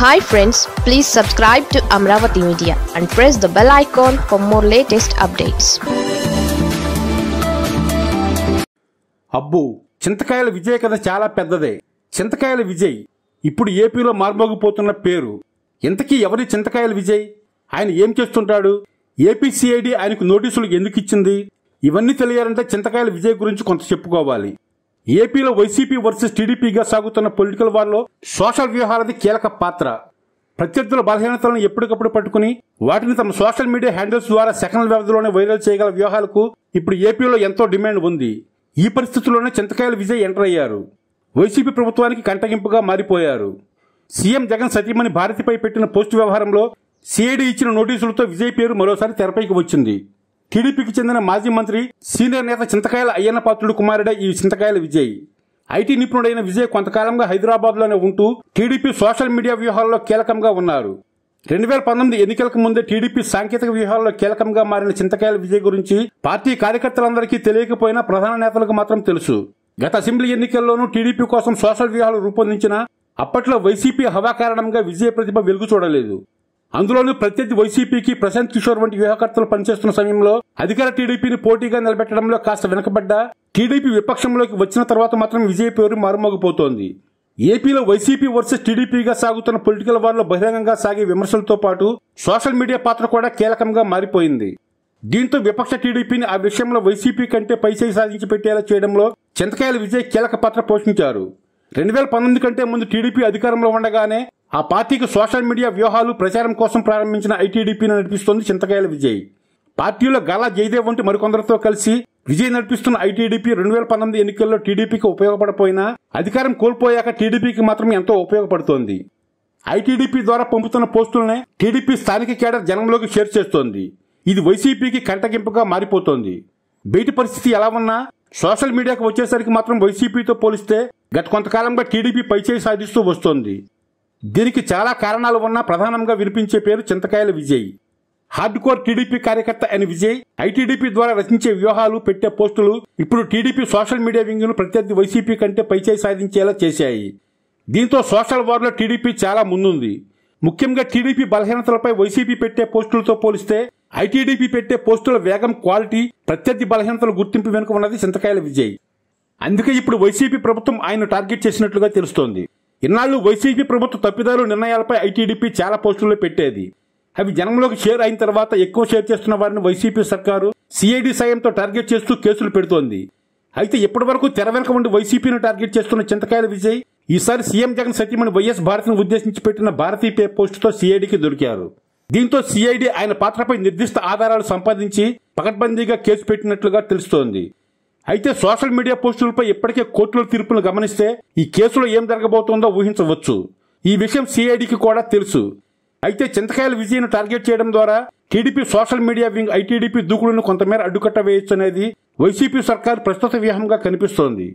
Hi friends please subscribe to Amaravati media and press the bell icon for more latest updates అబ్బు చింతకాయల విజయ్ కథ చాలా పెద్దదే. చింతకాయల విజయ్ ఇప్పుడు ఏపీలో మార్మోగిపోతున్న పేరు. ఇంతకీ ఎవరి చింతకాయల విజయ్? ఆయన ఏం చేస్తుంటాడు? ఏపీ సిఐడి ఆయనకు నోటీసులు ఎందుకు ఇచ్చింది? ఇవన్నీ తెలియాలంటే చింతకాయల విజయ్ గురించి కొంత చెప్పుకోవాలి. ఏపీలో వైసీపీ వర్సెస్ టీడీపీగా సాగుతున్న పొలిటికల్ వార్లో సోషల్ వ్యూహాలది కీలక పాత్ర. ప్రత్యర్థుల బలహీనతలను ఎప్పటికప్పుడు పట్టుకుని వాటిని తమ సోషల్ మీడియా హ్యాండిల్స్ ద్వారా సెకండ్ల వ్యవధిలోనే వైరల్ చేయగల వ్యూహాలకు ఇప్పుడు ఏపీలో ఎంతో డిమాండ్ ఉంది. ఈ పరిస్థితుల్లోనే చింతకాయల విజయ్ ఎంటర్ అయ్యారు. వైసీపీ ప్రభుత్వానికి కంటగింపుగా మారిపోయారు. సీఎం జగన్ సతీమణి భారతిపై పెట్టిన పోస్టు వ్యవహారంలో సిఐడి ఇచ్చిన నోటీసులతో విజయ్ పేరు మరోసారి తెరపైకి వచ్చింది. టీడీపీకి చెందిన మాజీ మంత్రి సీనియర్ నేత చింతకాయల అయ్యన్న పాత్రుడు కుమారుడే ఈ చింతకాయల విజయ్. ఐటీ నిపుణుడైన విజయ్ కొంతకాలంగా హైదరాబాద్లోనే ఉంటూ టీడీపీ సోషల్ మీడియా వ్యూహాల్లో కీలకంగా ఉన్నారు. రెండు వేల పంతొమ్మిది ఎన్నికలకు ముందే టీడీపీ సాంకేతిక వ్యూహాల్లో కీలకంగా మారిన చింతకాయల విజయ్ గురించి పార్టీ కార్యకర్తలందరికీ తెలియకపోయినా ప్రధాన నేతలకు మాత్రం తెలుసు. గత అసెంబ్లీ ఎన్నికల్లోనూ టీడీపీ కోసం సోషల్ వ్యూహాలు రూపొందించిన అప్పట్లో వైసీపీ హవా కారణంగా విజయ ప్రతిభ వెలుగు చూడలేదు. అందులోనూ ప్రత్యర్థి వైసీపీకి ప్రశాంత్ కిషోర్ వంటి వ్యూహకర్తలు పనిచేస్తున్న సమయంలో అధికార టీడీపీని పోటీగా నిలబెట్టడంలో కాస్త వెనకబడ్డ టీడీపీ విపక్షంలోకి వచ్చిన తర్వాత మాత్రం విజయ్ పేరు మారుమోగిపోతోంది. ఏపీలో వైసీపీ వర్సెస్ టీడీపీగా సాగుతున్న పొలిటికల్ వార్లో బహిరంగంగా సాగే విమర్శలతో పాటు సోషల్ మీడియా పాత్ర కూడా కీలకంగా మారిపోయింది. దీంతో విపక్ష టీడీపీని ఆ విషయంలో వైసీపీ కంటే పైచేయి సాధించి పెట్టేలా చేయడంలో చింతకాయల విజయ్ కీలక పాత్ర పోషించారు. రెండు వేల పంతొమ్మిది కంటే ముందు టీడీపీ అధికారంలో ఉండగానే ఆ పార్టీకి సోషల్ మీడియా వ్యూహాలు ప్రచారం కోసం ప్రారంభించిన ఐటీడీపీని నడిపిస్తోంది చింతకాయల విజయ్. పార్టీలో గాలా జయదేవ్ వంటి మరికొందరితో కలిసి విజయ్ నడిపిస్తున్న ఐటీడీపీ రెండు వేల పంతొమ్మిది ఎన్నికల్లో టీడీపీకి ఉపయోగపడపోయినా అధికారం కోల్పోయాక టీడీపీకి మాత్రం ఎంతో ఉపయోగపడుతోంది. ఐటీడీపీ ద్వారా పంపుతున్న పోస్టులనే టీడీపీ స్థానిక కేడర్ జనంలోకి షేర్ చేస్తోంది. ఇది వైసీపీకి కంటగింపుగా మారిపోతోంది. బయటి పరిస్థితి ఎలా ఉన్నా సోషల్ మీడియాకు వచ్చేసరికి మాత్రం వైసీపీతో పోలిస్తే గత కొంతకాలంగా టీడీపీ పైచేయి సాధిస్తూ వస్తోంది. దీనికి చాలా కారణాలు ఉన్నా ప్రధానంగా వినిపించే పేరు Chintakayala Vijay. Hard core TDP కార్యకర్త అయిన విజయ్ ఐటీడీపీ ద్వారా రచించే వ్యూహాలు పెట్టే పోస్టులు ఇప్పుడు టీడీపీ సోషల్ మీడియా వింగ్ను ప్రత్యర్థి వైసీపీ కంటే పైచేయి సాధించేలా చేశాయి. దీంతో సోషల్ వార్లో టీడీపీ చాలా ముందుంది. ముఖ్యంగా టీడీపీ బలహీనతలపై వైసీపీ పెట్టే పోస్టులతో పోలిస్తే ఐటీడీపీ పెట్టే పోస్టుల వేగం క్వాలిటీ ప్రత్యర్థి బలహీనతల గుర్తింపు వెనుక ఉన్నది చింతకాయల విజయ్. అందుకే ఇప్పుడు వైసీపీ ప్రభుత్వం ఆయన టార్గెట్ చేసినట్లుగా తెలుస్తోంది. ఇన్నాళ్ళు వైసీపీ ప్రభుత్వ తప్పిదాలు నిర్ణయాలపై ఐటీడీపీ చాలా పోస్టుల్లో పెట్టేది. అవి జనంలోకి షేర్ అయిన తర్వాత ఎక్కువ షేర్ చేస్తున్న వారిని వైసీపీ సర్కారు సిఐడి సాయంతో టార్గెట్ చేస్తూ కేసులు పెడుతోంది. అయితే ఇప్పటి వరకు తెర వెనక ఉండి వైసీపీని టార్గెట్ చేస్తున్న చింతకాయల విజయ్ ఈసారి సీఎం జగన్ సతీమణి వైఎస్ భారతిని ఉద్దేశించి పెట్టిన భారతీ పే పోస్టుతో సిఐడికి దొరికారు. దీంతో సిఐడి ఆయన పాత్రపై నిర్దిష్ట ఆధారాలు సంపాదించి పకడ్బందీగా కేసు పెట్టినట్లుగా తెలుస్తోంది. అయితే సోషల్ మీడియా పోస్టులపై ఇప్పటికే కోర్టుల తీర్పును గమనిస్తే ఈ కేసులో ఏం జరగబోతోందో ఊహించవచ్చు. ఈ విషయం సిఐడికి కూడా తెలుసు. అయితే చింతకాయల విజయను టార్గెట్ చేయడం ద్వారా TDP social media wing ITDP దూకుడును కొంతమేర అడ్డుకట్ట వేయొచ్చు అనేది వైసీపీ సర్కార్ ప్రస్తుత వ్యూహంగా కనిపిస్తోంది.